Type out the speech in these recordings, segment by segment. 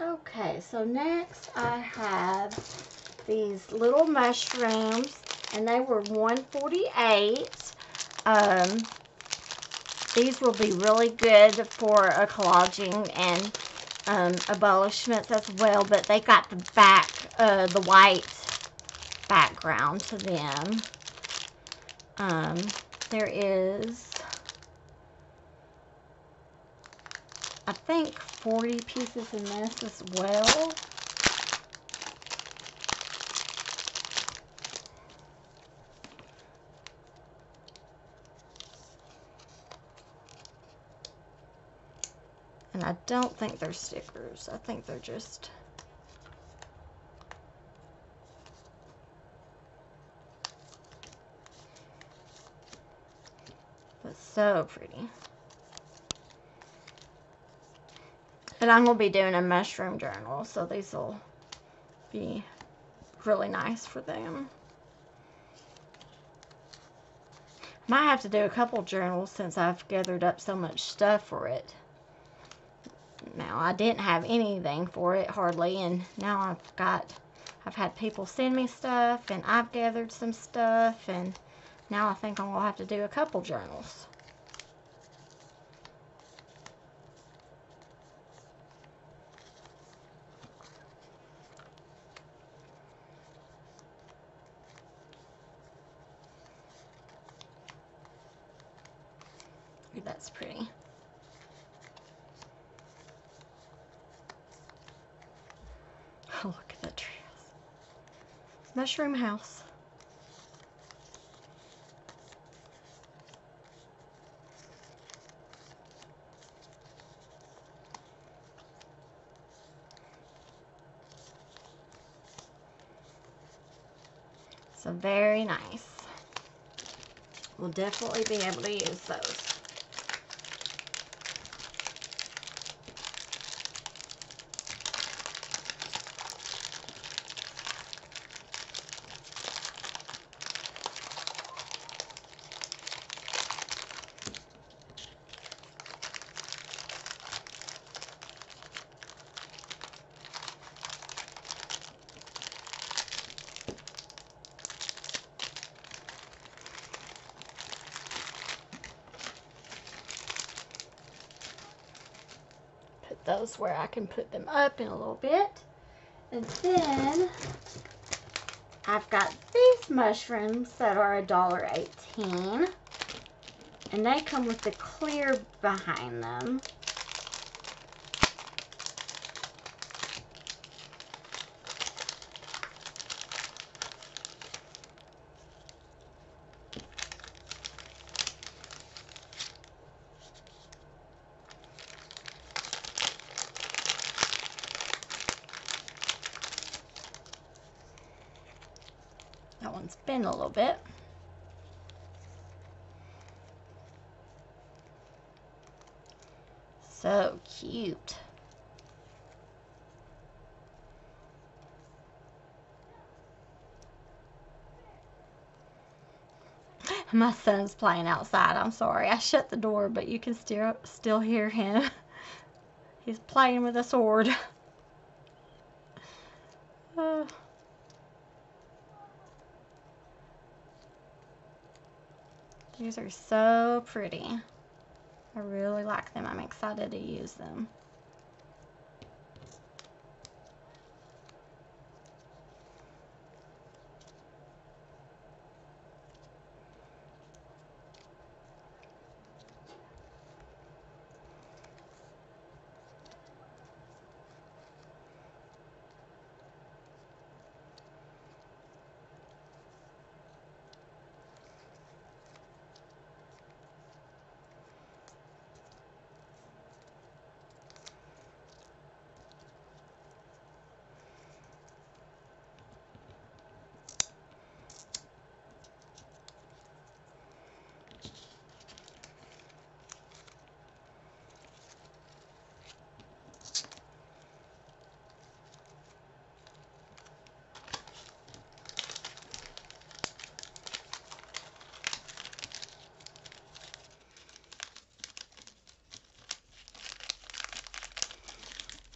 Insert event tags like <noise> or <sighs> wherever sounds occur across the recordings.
Okay, so next I have these little mushrooms, and they were 148. Um, these will be really good for a collaging and um, embellishments as well, but they got the back, uh, the white background to them. Um, there is, I think, 40 pieces in this as well. And I don't think they're stickers. I think they're just... But so pretty. And I'm going to be doing a mushroom journal, so these will be really nice for them. Might have to do a couple journals since I've gathered up so much stuff for it. Now, I didn't have anything for it, hardly, and now I've got, I've had people send me stuff, and I've gathered some stuff, and now I think I'm going to have to do a couple journals. Ooh, that's pretty. Oh, look at that treehouse. Mushroom house. So very nice. We'll definitely be able to use those. Those where I can put them up in a little bit. And then I've got these mushrooms that are $1.18. And they come with the clear behind them. That one's been a little bit. So cute. My son's playing outside. I'm sorry. I shut the door, but you can still still hear him. <laughs> He's playing with a sword. Uh. <laughs> <sighs> These are so pretty. I really like them. I'm excited to use them.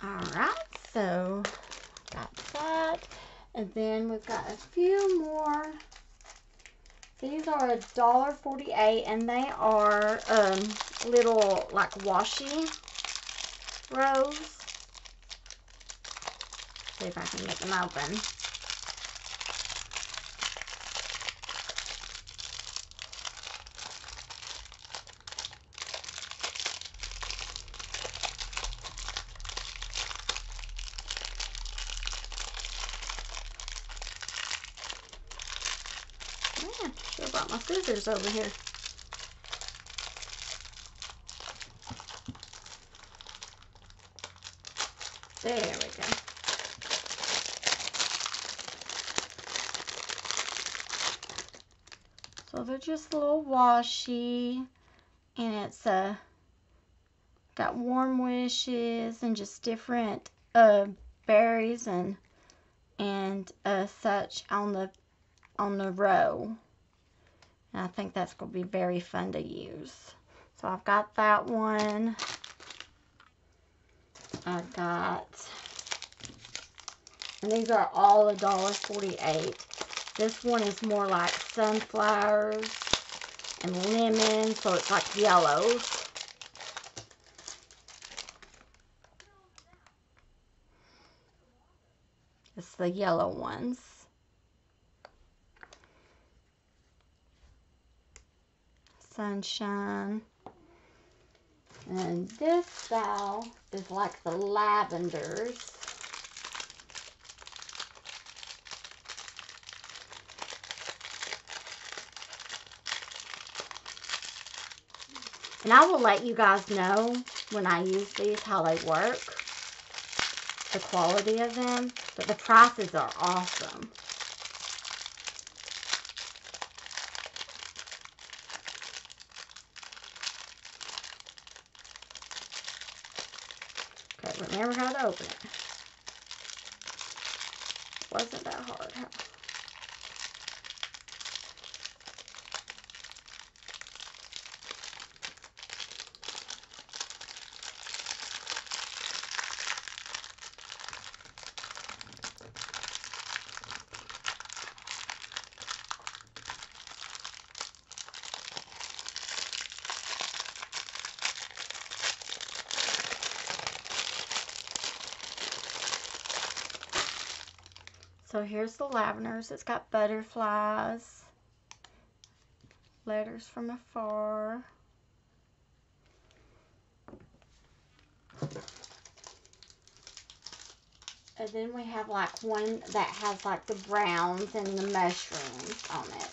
All right, So got that. And then we've got a few more. These are a dollar forty-eight, and they are um, little like washi rose. See if I can get them open. Man, should over here. There we go. So they're just a little washi, and it's uh, got warm wishes and just different uh, berries and and uh, such on the on the row. And I think that's going to be very fun to use. So I've got that one. I've got, and these are all a dollar forty-eight. This one is more like sunflowers and lemon, so it's like yellows. It's the yellow ones. Sunshine. And this style is like the lavenders. And I will let you guys know when I use these how they work, the quality of them, but the prices are awesome. Okay, remember how to open it. Wasn't that hard, huh? So here's the lavenders. It's got butterflies, letters from afar. And then we have like one that has like the browns and the mushrooms on it.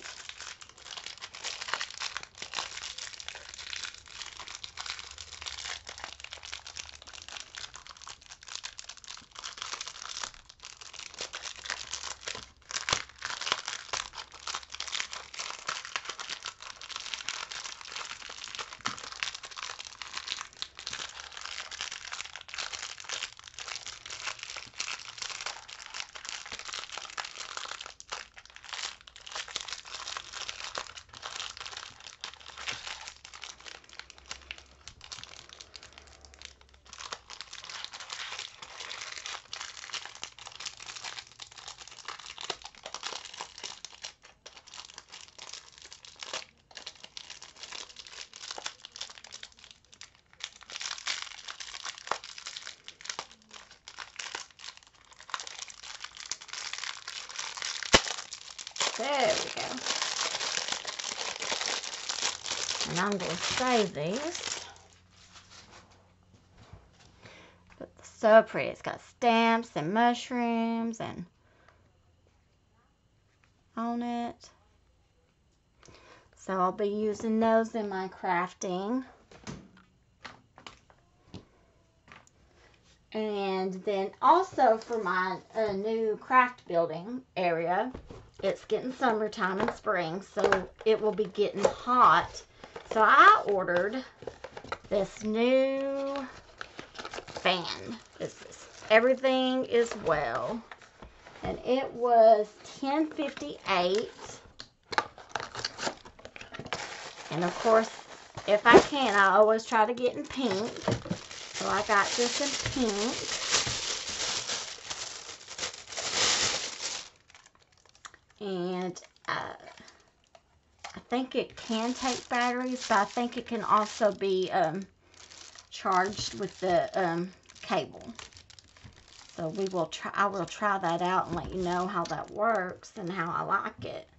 There we go. And I'm going to save these. But so pretty. It's got stamps and mushrooms and on it. So I'll be using those in my crafting. And then also for my uh, new craft building area, it's getting summertime and spring, so it will be getting hot. So I ordered this new fan. This is Everything is Well. And it was 1058 And of course, if I can, I always try to get in pink. So I got this in pink. And uh, I think it can take batteries, but I think it can also be um, charged with the um, cable. So we will try, I will try that out and let you know how that works and how I like it.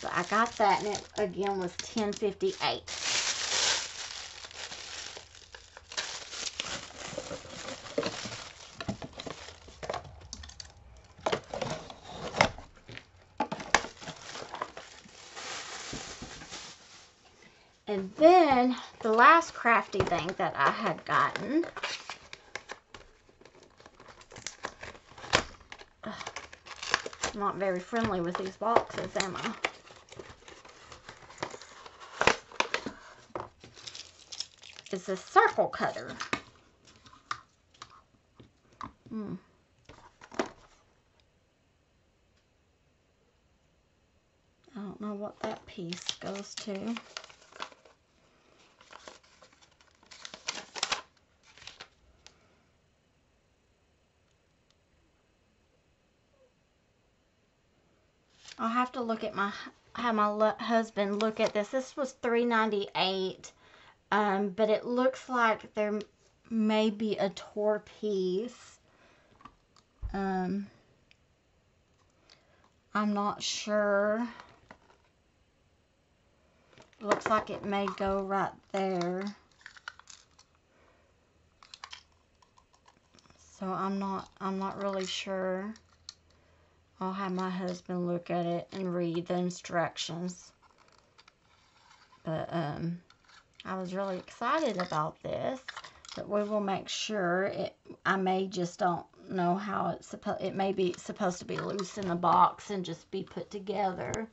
So I got that and it again was 1058. And then the last crafty thing that I had gotten I'm not very friendly with these boxes, am I? It's a circle cutter. Hmm. I don't know what that piece goes to. I'll have to look at my have my husband look at this. This was $3.98, um, but it looks like there may be a tore piece. Um, I'm not sure. Looks like it may go right there. So I'm not I'm not really sure. I'll have my husband look at it and read the instructions. But um, I was really excited about this. But we will make sure it. I may just don't know how it's supposed. It may be supposed to be loose in the box and just be put together.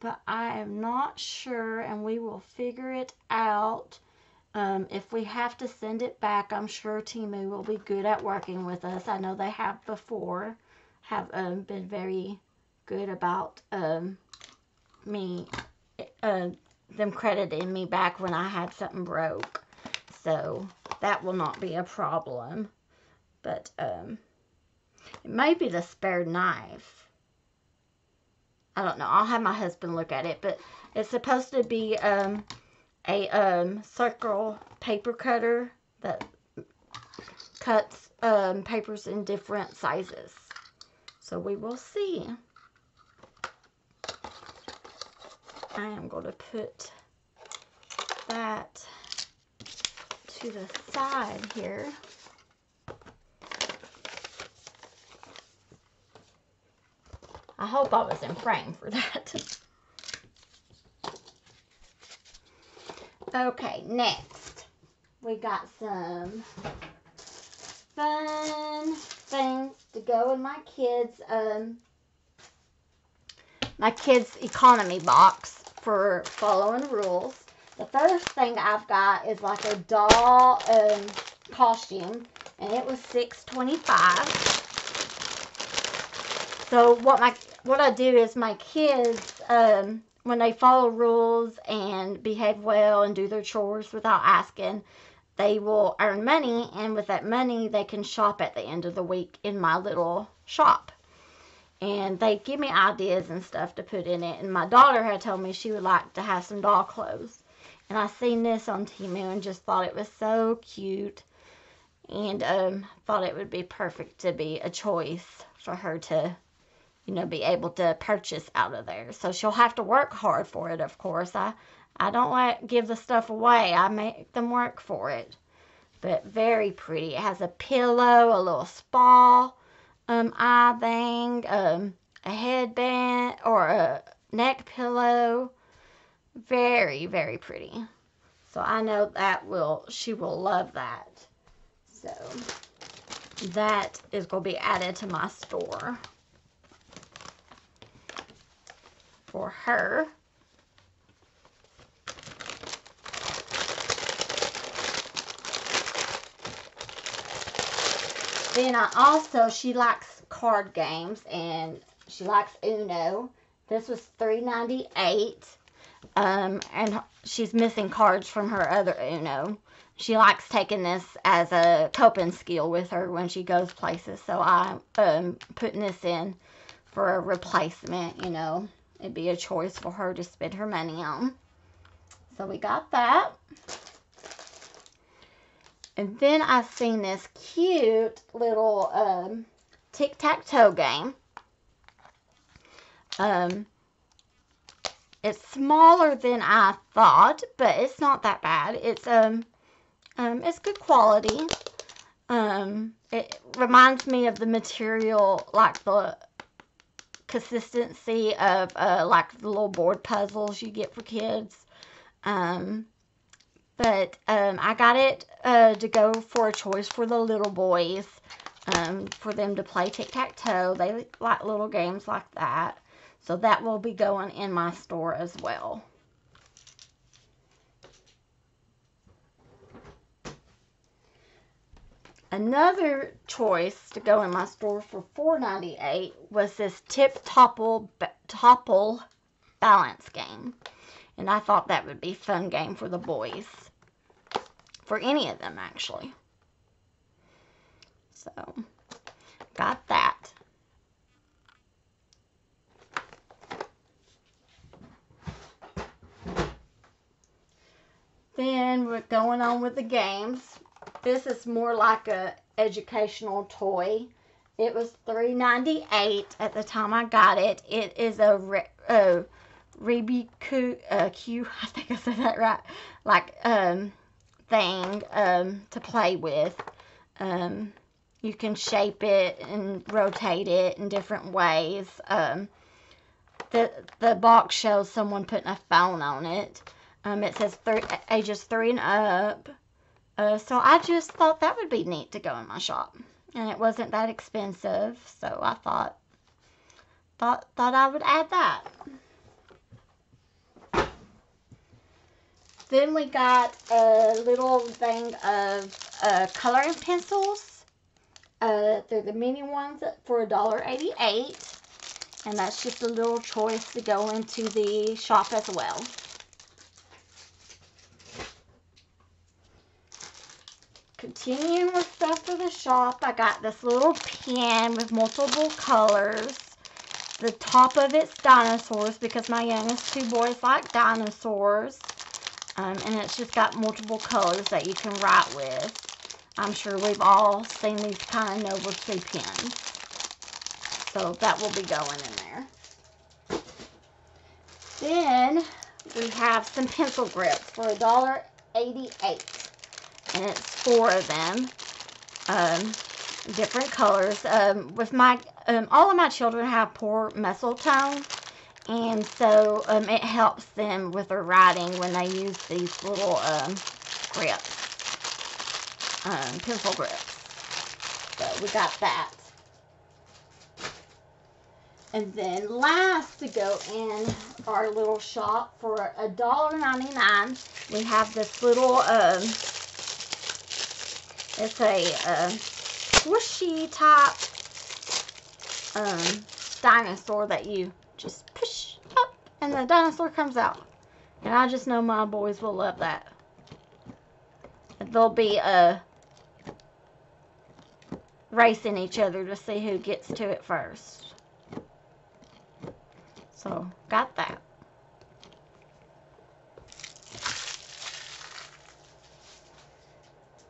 But I am not sure, and we will figure it out. Um, if we have to send it back, I'm sure Temu will be good at working with us. I know they have before have um, been very good about um, me, uh, them crediting me back when I had something broke. So that will not be a problem. But um, it may be the spare knife. I don't know. I'll have my husband look at it. But it's supposed to be um, a um, circle paper cutter that cuts um, papers in different sizes. So we will see. I am going to put that to the side here. I hope I was in frame for that. <laughs> okay, next we got some fun things to go in my kids um my kids economy box for following rules. The first thing I've got is like a doll um, costume, and it was six twenty five. So what my what I do is my kids um, when they follow rules and behave well and do their chores without asking, they will earn money and with that money they can shop at the end of the week in my little shop. And they give me ideas and stuff to put in it. And my daughter had told me she would like to have some doll clothes. And i seen this on Temu and just thought it was so cute. And um, thought it would be perfect to be a choice for her to you know be able to purchase out of there. So she'll have to work hard for it of course. I I don't like give the stuff away. I make them work for it. But very pretty. It has a pillow, a little spa um, eye thing, um, a headband, or a neck pillow. Very, very pretty. So I know that will, she will love that. So that is going to be added to my store for her. Then I also, she likes card games and she likes Uno. This was $3.98. Um, and she's missing cards from her other Uno. She likes taking this as a coping skill with her when she goes places. So I'm um, putting this in for a replacement, you know, it'd be a choice for her to spend her money on. So we got that. And then I seen this cute little um, tic-tac-toe game. Um, it's smaller than I thought, but it's not that bad. It's um, um, it's good quality. Um, it reminds me of the material, like the consistency of uh, like the little board puzzles you get for kids. Um, but um, I got it uh, to go for a choice for the little boys, um, for them to play tic-tac-toe. They like little games like that. So that will be going in my store as well. Another choice to go in my store for $4.98 was this Tip Topple, Topple Balance Game. And I thought that would be fun game for the boys. For any of them, actually. So, got that. Then we're going on with the games. This is more like a educational toy. It was $3.98 at the time I got it. It is a, a Rubik's uh, Q, <laughs> I think I said that right, like um, thing um, to play with. Um, you can shape it and rotate it in different ways. Um, the, the box shows someone putting a phone on it. Um, it says three, ages three and up. Uh, so I just thought that would be neat to go in my shop. And it wasn't that expensive, so I thought thought thought I would add that. Then we got a little thing of uh, coloring pencils. Uh, they're the mini ones for $1.88. And that's just a little choice to go into the shop as well. Continuing with stuff for the shop, I got this little pen with multiple colors. The top of it's dinosaurs because my youngest two boys like dinosaurs. Um, and it's just got multiple colors that you can write with. I'm sure we've all seen these kind of Novelty pens. So that will be going in there. Then we have some pencil grips for $1.88 and it's four of them, um, different colors. Um, with my, um, all of my children have poor muscle tone, and so um, it helps them with their writing when they use these little um, grips, um, pencil grips. So we got that. And then last to go in our little shop for $1.99, we have this little um, it's a uh, squishy top um, dinosaur that you just push up and the dinosaur comes out. And I just know my boys will love that. They'll be racing each other to see who gets to it first. So, got that.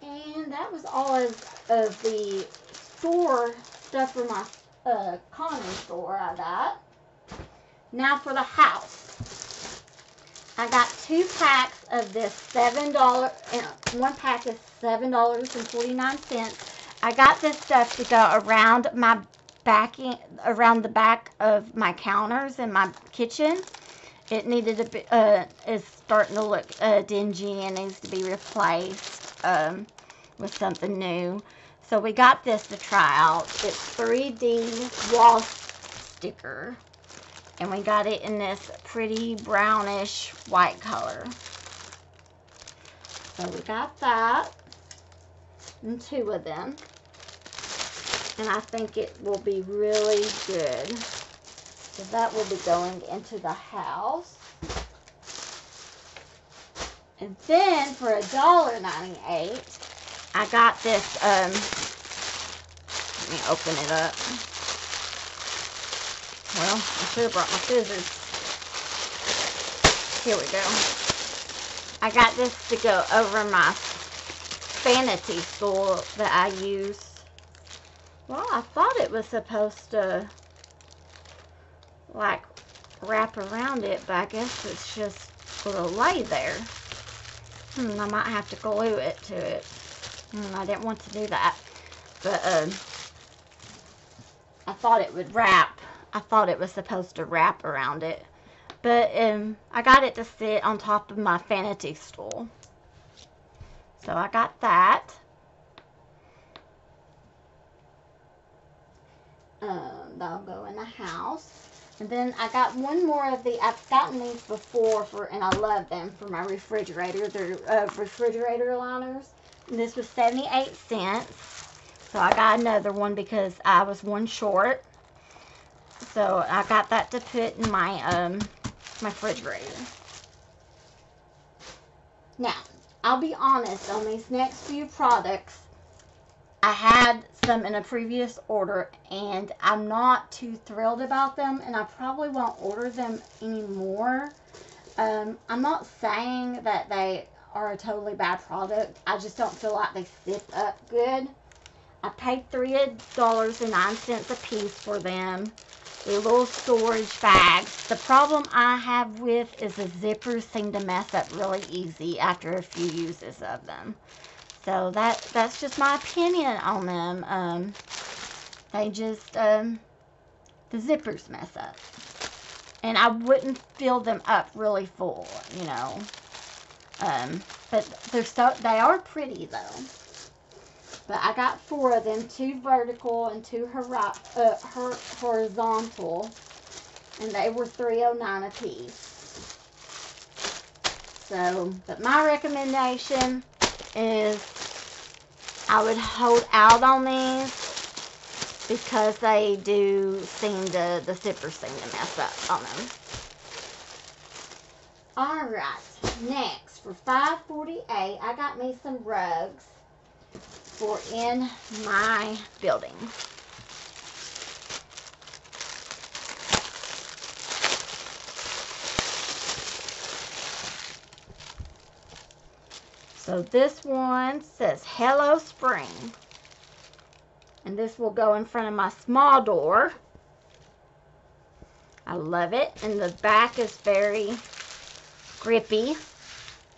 And that was all of, of the store stuff for my uh, store I got. Now for the house. I got two packs of this $7, uh, one pack is $7.49. I got this stuff to go around my backing, around the back of my counters in my kitchen. It needed to be, uh, is starting to look uh, dingy and needs to be replaced. Um, with something new. So we got this to try out. It's 3D wall sticker. And we got it in this pretty brownish white color. So we got that. And two of them. And I think it will be really good. So that will be going into the house. And then for $1.98, I got this, um, let me open it up. Well, I should have brought my scissors. here we go. I got this to go over my vanity stool that I use. Well, I thought it was supposed to like wrap around it, but I guess it's just going to lay there. Hmm, I might have to glue it to it. Hmm, I didn't want to do that. But, um, I thought it would wrap. I thought it was supposed to wrap around it. But, um, I got it to sit on top of my vanity stool. So I got that. Um, that'll go in the house. And then I got one more of the, I've gotten these before for, and I love them for my refrigerator. They're uh, refrigerator liners. And this was 78 cents. So I got another one because I was one short. So I got that to put in my, um, my refrigerator. Now, I'll be honest on these next few products. I had some in a previous order and I'm not too thrilled about them and I probably won't order them anymore. Um, I'm not saying that they are a totally bad product. I just don't feel like they zip up good. I paid $3.09 a piece for them. Little storage bags. The problem I have with is the zippers seem to mess up really easy after a few uses of them. So that that's just my opinion on them. Um, they just, um, the zippers mess up. And I wouldn't fill them up really full, you know. Um, but they're so, they are pretty though. But I got four of them, two vertical and two uh, horizontal. And they were 309 a piece. So, but my recommendation is I would hold out on these because they do seem to, the zippers seem to mess up on them. Alright, next for 548 I got me some rugs for in my building. So this one says Hello Spring. And this will go in front of my small door. I love it. And the back is very grippy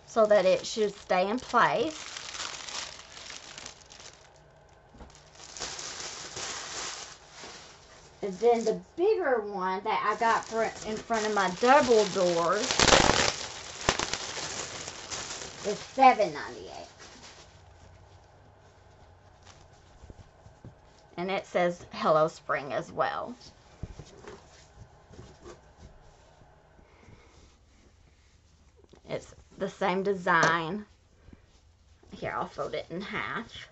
so that it should stay in place. Then the bigger one that I got for in front of my double doors is seven ninety eight. And it says Hello Spring as well. It's the same design. Here, I'll fold it in half.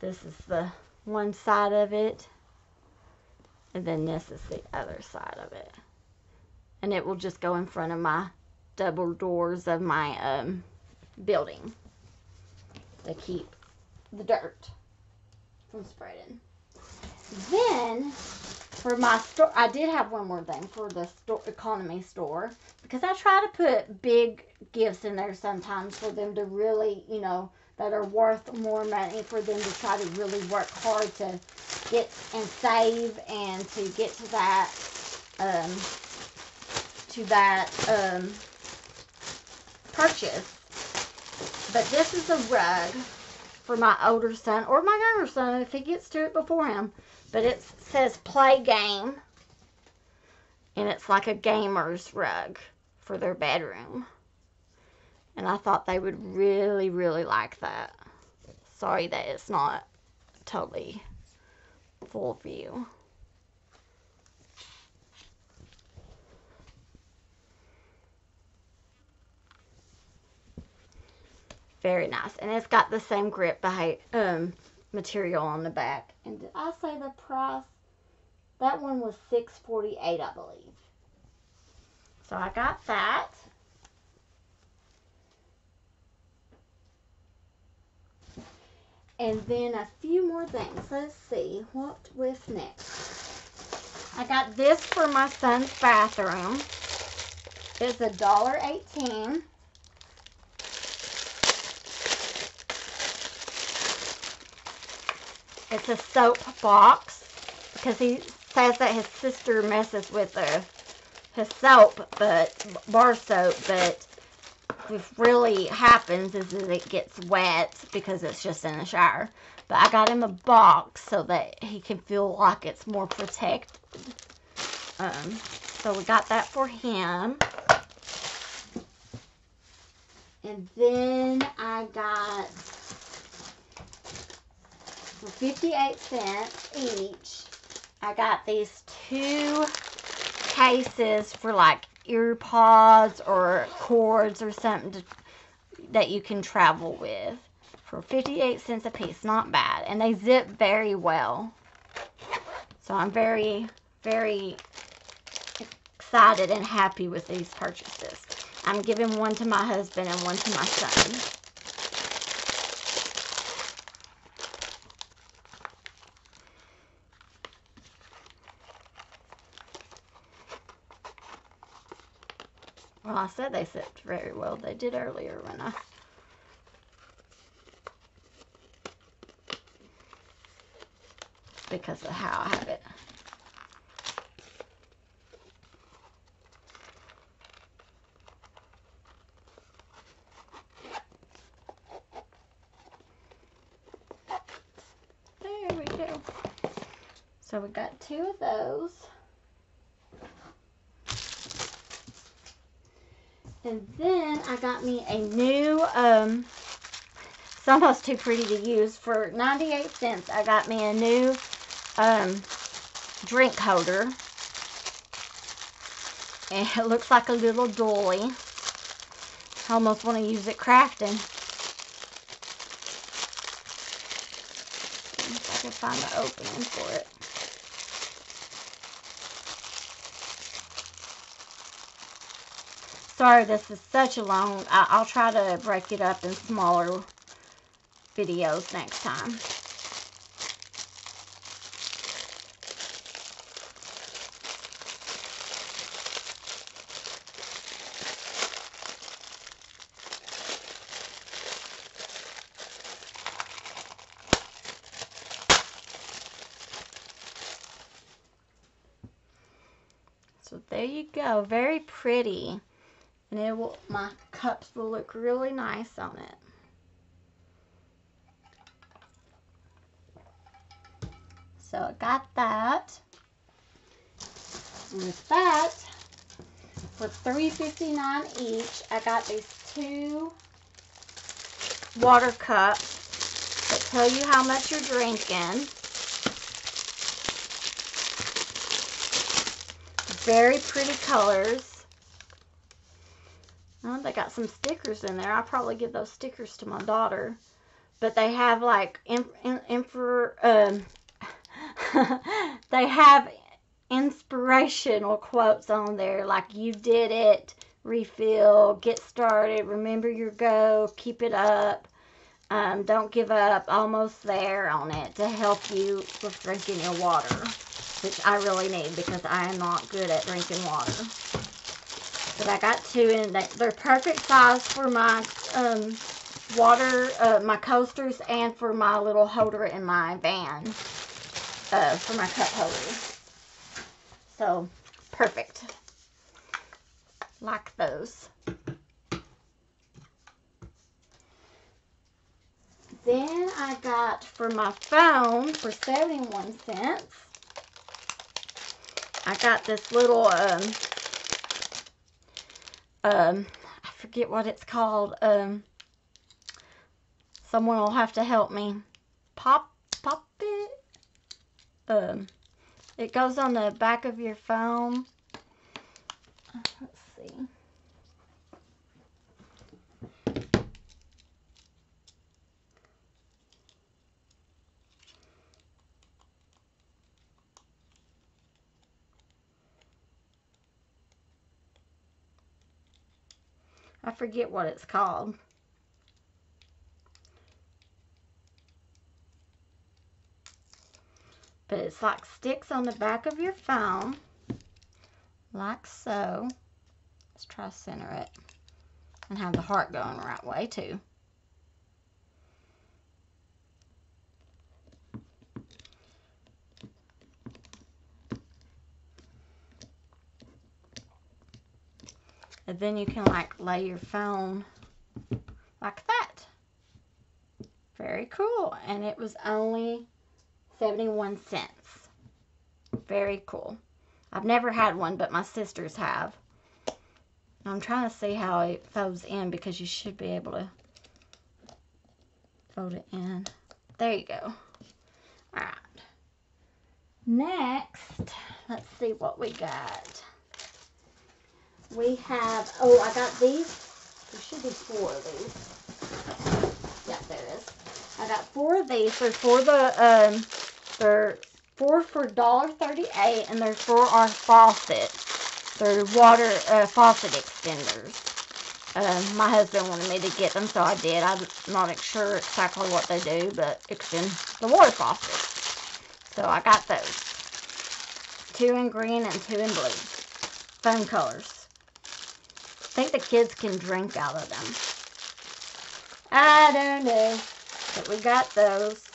This is the one side of it. And then this is the other side of it. And it will just go in front of my double doors of my um, building to keep the dirt from spreading. Then, for my store, I did have one more thing for the store, economy store because I try to put big gifts in there sometimes for them to really, you know, that are worth more money for them to try to really work hard to get and save and to get to that um, to that um, purchase. But this is a rug for my older son or my younger son if he gets to it before him. But it says play game. And it's like a gamer's rug for their bedroom. And I thought they would really, really like that. Sorry that it's not totally full view. Very nice. And it's got the same grip behind, um, material on the back. And did I say the price? That one was six forty eight, I believe. So I got that. And then a few more things. Let's see what with next. I got this for my son's bathroom. It's a dollar eighteen. It's a soap box because he says that his sister messes with the his soap, but bar soap, but really happens is that it gets wet because it's just in the shower. But I got him a box so that he can feel like it's more protected. Um, so we got that for him. And then I got for 58 cents each, I got these two cases for like ear pods or cords or something to, that you can travel with for 58 cents a piece. Not bad. And they zip very well. So I'm very, very excited and happy with these purchases. I'm giving one to my husband and one to my son. I said they sipped very well. They did earlier when I... Because of how I have it. There we go. So we got two of those. And then I got me a new, um, it's almost too pretty to use. For 98 cents, I got me a new um, drink holder. And it looks like a little dolly. I almost want to use it crafting. If I can find the opening for it. Sorry, this is such a long, I'll try to break it up in smaller videos next time. So there you go. Very pretty. And it will, my cups will look really nice on it. So I got that. And with that, for $3.59 each, I got these two water cups that tell you how much you're drinking. Very pretty colors. Oh, they got some stickers in there. I'll probably give those stickers to my daughter. But they have like in infra, um, <laughs> they have inspirational quotes on there like you did it, refill, get started, remember your go, keep it up, um, don't give up, almost there on it to help you with drinking your water, which I really need because I am not good at drinking water. But I got two and they're perfect size for my um, water, uh, my coasters and for my little holder in my van uh, for my cup holder. So, perfect. Like those. Then I got for my phone for 71 cents. I got this little um, um, I forget what it's called. Um, someone will have to help me. Pop, pop it. Um, it goes on the back of your phone. Let's see. Forget what it's called. But it's like sticks on the back of your phone, like so. Let's try center it and have the heart going the right way too. And then you can like lay your phone like that. Very cool. And it was only 71 cents. Very cool. I've never had one, but my sisters have. I'm trying to see how it folds in because you should be able to fold it in. There you go. Alright. Next, let's see what we got. We have, oh, I got these. There should be four of these. Yeah, there is. I got four of these. They're for the, um, they're four for $1.38 and they're for our faucet. They're water uh, faucet extenders. Um, my husband wanted me to get them, so I did. I'm not sure exactly what they do, but extend the water faucet. So I got those. Two in green and two in blue. Fun colors. I think the kids can drink out of them. I don't know. But we got those.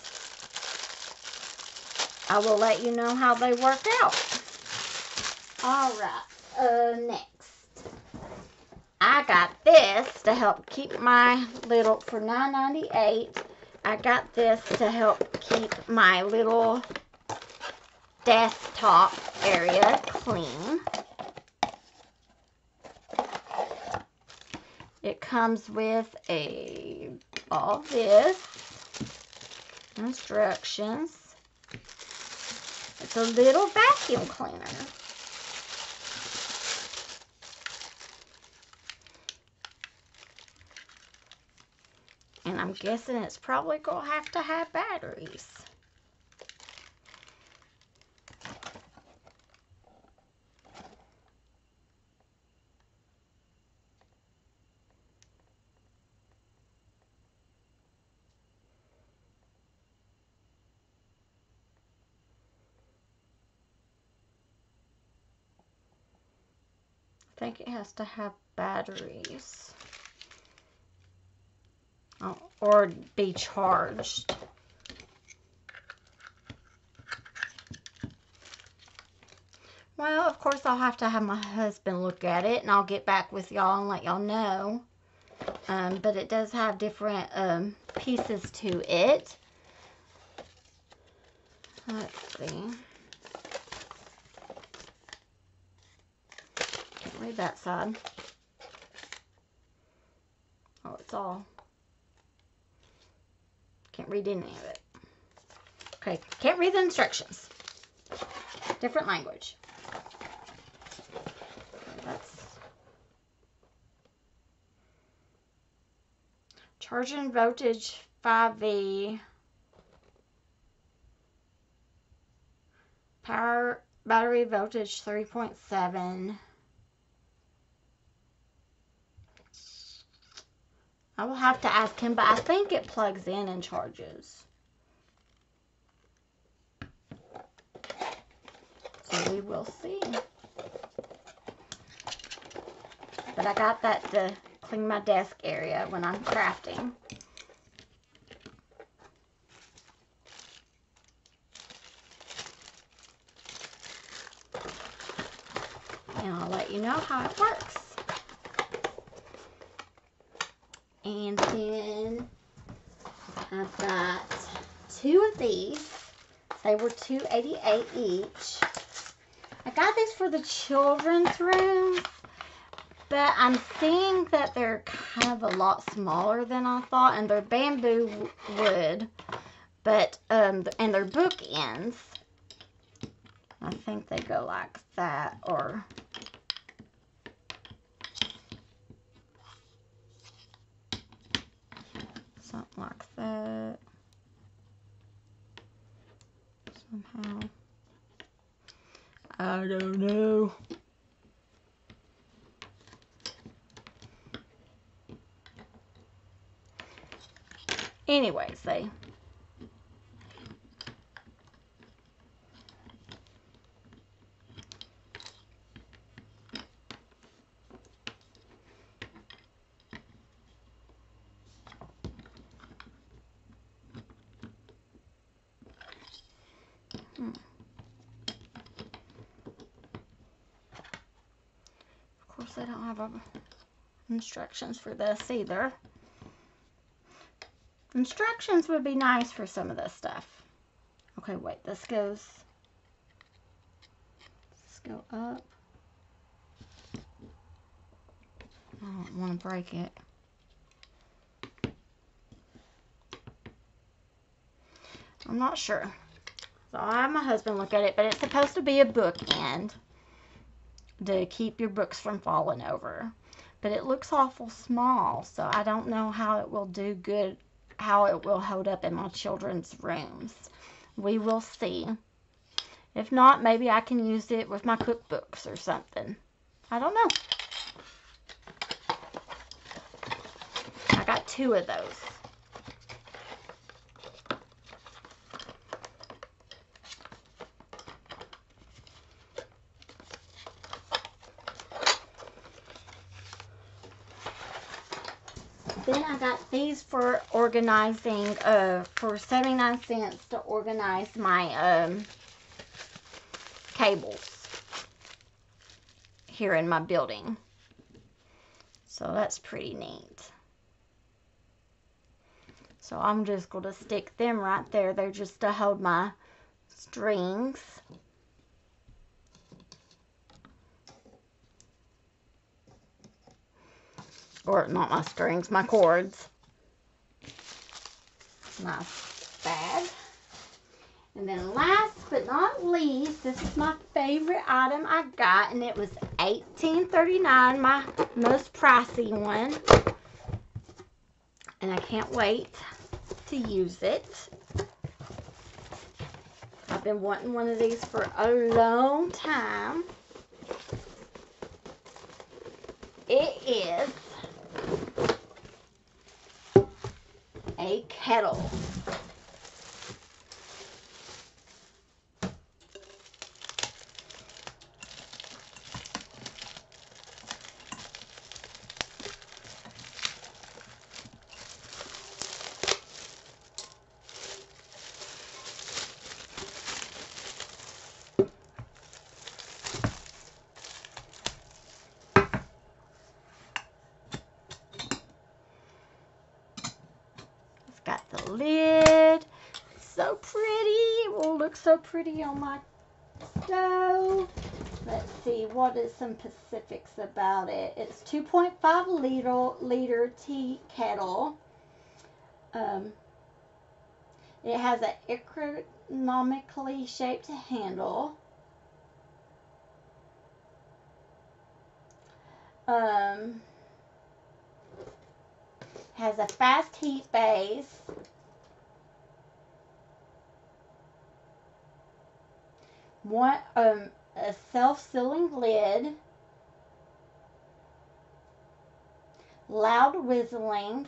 I will let you know how they work out. Alright, uh, next. I got this to help keep my little, for $9.98, I got this to help keep my little desktop area clean. It comes with a all this instructions. It's a little vacuum cleaner. And I'm guessing it's probably going to have to have batteries. Has to have batteries. Oh, or be charged. Well, of course, I'll have to have my husband look at it, and I'll get back with y'all and let y'all know. Um, but it does have different um, pieces to it. Let's see. That side. Oh, it's all. Can't read any of it. Okay, can't read the instructions. Different language. That's charging voltage 5V. Power battery voltage 3.7. I will have to ask him, but I think it plugs in and charges. So we will see. But I got that to clean my desk area when I'm crafting. And I'll let you know how it works. And then I've got two of these. They were $2.88 each. I got these for the children's room, but I'm seeing that they're kind of a lot smaller than I thought, and they're bamboo wood, but, um, and they're bookends. I think they go like that, or I don't know. Anyways, they Hmm. I don't have a, instructions for this either. Instructions would be nice for some of this stuff. Okay, wait, this goes, let's go up. I don't want to break it. I'm not sure. So I have my husband look at it, but it's supposed to be a bookend to keep your books from falling over. But it looks awful small, so I don't know how it will do good, how it will hold up in my children's rooms. We will see. If not, maybe I can use it with my cookbooks or something. I don't know. I got two of those. Then I got these for organizing, uh, for 79 cents to organize my, um, cables here in my building. So that's pretty neat. So I'm just going to stick them right there. They're just to hold my strings. or not my strings, my cords. Nice bag. And then last but not least, this is my favorite item I got, and it was $18.39, my most pricey one. And I can't wait to use it. I've been wanting one of these for a long time. It is a kettle. got the lid. so pretty. It will look so pretty on my stove. Let's see, what is some specifics about it? It's 2.5 liter, liter tea kettle. Um, it has an economically shaped handle. Um, has a fast heat base. One um a self-sealing lid. Loud whistling.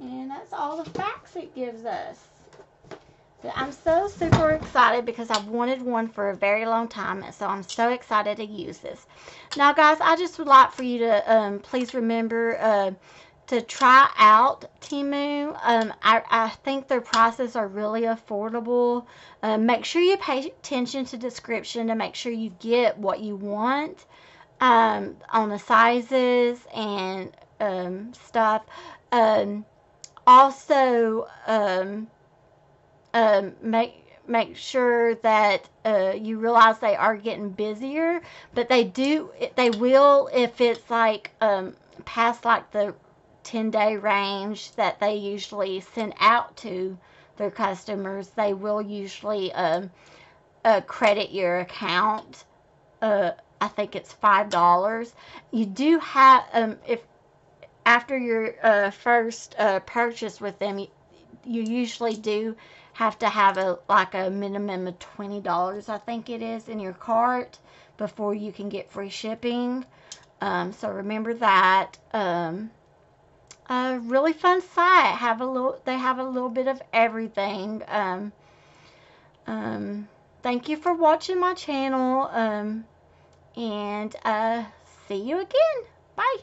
And that's all the facts it gives us. I'm so super excited because I've wanted one for a very long time. And so I'm so excited to use this. Now, guys, I just would like for you to um, please remember uh, to try out Temu. Um, I, I, think their prices are really affordable. Uh, make sure you pay attention to description to make sure you get what you want um, on the sizes and um, stuff. Um, also, um, um, make make sure that uh, you realize they are getting busier, but they do they will if it's like um, past like the 10 day range that they usually send out to their customers. They will usually um, uh, credit your account. Uh, I think it's five dollars. You do have um, if after your uh, first uh, purchase with them, you, you usually do have to have a like a minimum of $20 I think it is in your cart before you can get free shipping. Um, so remember that. Um, a really fun site. Have a little. They have a little bit of everything. Um, um, thank you for watching my channel. Um, and uh, see you again. Bye.